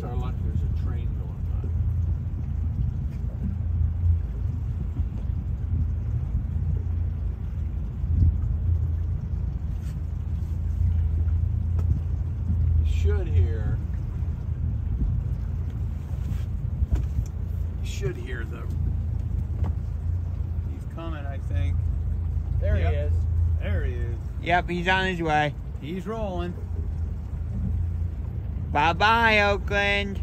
against our luck, there's a train going by. You should hear. You should hear the. He's coming, I think. There Yep. he is. There he is. Yep, he's on his way. He's rolling. Bye bye, Oakland.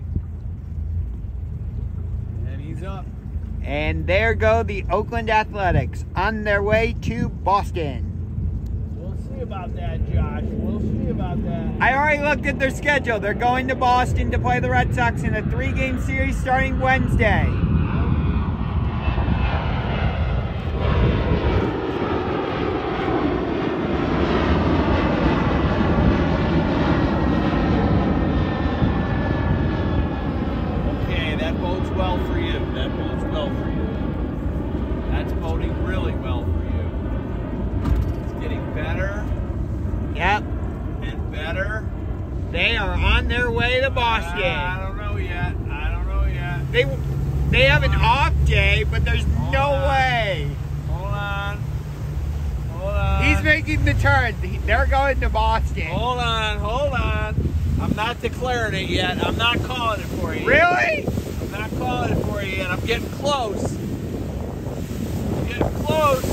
And he's up. And there go the Oakland Athletics on their way to Boston. We'll see about that, Josh. We'll see about that. I already looked at their schedule. They're going to Boston to play the Red Sox in a three game series starting Wednesday. Okay, that bodes well for you. That bodes well for you. That's boding really well for you. It's getting better Yep, and better. They are on their way to Boston. I don't know yet. I don't know yet. They they have an off day, but there's no on. way. Hold on. Hold on. He's making the turn. They're going to Boston. Hold on. Hold on. I'm not declaring it yet. I'm not calling it for you. yet. Really? I'm not calling it for you yet. I'm getting close. I'm getting close.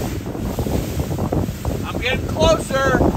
I'm getting closer.